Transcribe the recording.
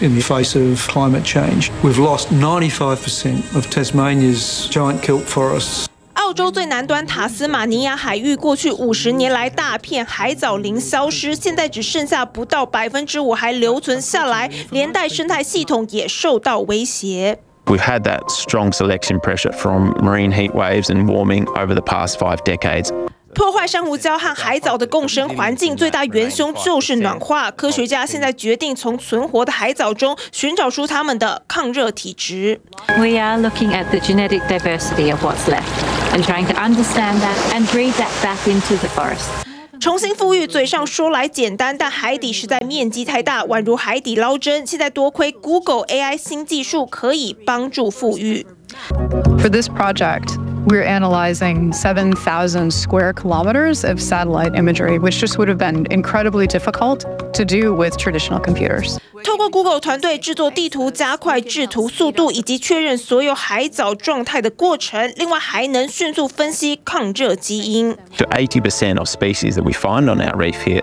in the face of climate change. We've lost 95% of Tasmania's giant kelp forests. 澳洲最南端塔斯马尼亚海域过去五十年来，大片海藻林消失，现在只剩下不到百分之五还留存下来，连带生态系统也受到威胁。We've had that strong selection pressure from marine heat waves and warming over the past five decades. 破坏珊瑚礁和海藻的共生环境，最大元凶就是暖化。科学家现在决定从存活的海藻中寻找出它们的抗热体质。We are looking at the genetic diversity of what's left and trying to understand that and bring that back into the forest. 重新富裕，嘴上说来简单，但海底实在面积太大，宛如海底捞针。现在多亏 Google AI 新技术，可以帮助富裕。For this project. We're analyzing 7,000 square kilometers of satellite imagery, which just would have been incredibly difficult to do with traditional computers. 透过 Google 团队制作地图，加快制图速度以及确认所有海藻状态的过程。另外，还能迅速分析抗热基因。To 80% of species that we find on our reef here